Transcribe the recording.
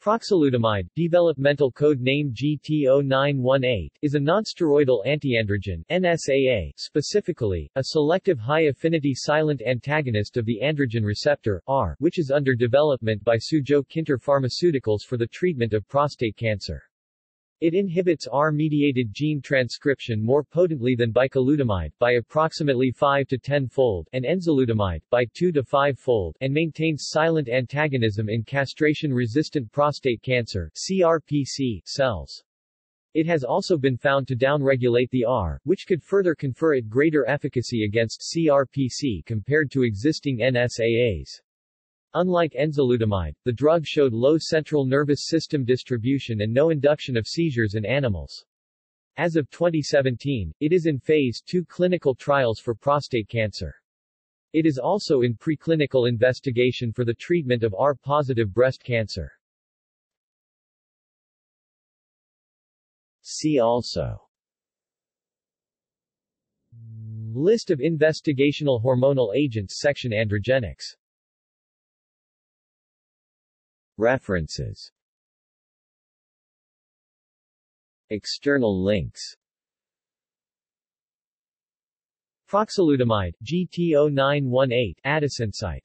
Proxalutamide, developmental code name GT0918, is a nonsteroidal antiandrogen NSAA, specifically, a selective high-affinity silent antagonist of the androgen receptor, AR, which is under development by Suzhou Kintor Pharmaceuticals for the treatment of prostate cancer. It inhibits AR-mediated gene transcription more potently than bicalutamide, by approximately 5 to 10-fold, and enzalutamide, by 2 to 5-fold, and maintains silent antagonism in castration-resistant prostate cancer CRPC, cells. It has also been found to downregulate the AR, which could further confer it greater efficacy against CRPC compared to existing NSAAs. Unlike enzalutamide, the drug showed low central nervous system distribution and no induction of seizures in animals. As of 2017, it is in phase 2 clinical trials for prostate cancer. It is also in preclinical investigation for the treatment of AR-positive breast cancer. See also List of investigational hormonal agents section Androgenics References. External links. Proxalutamide, GT0918 AdisInsight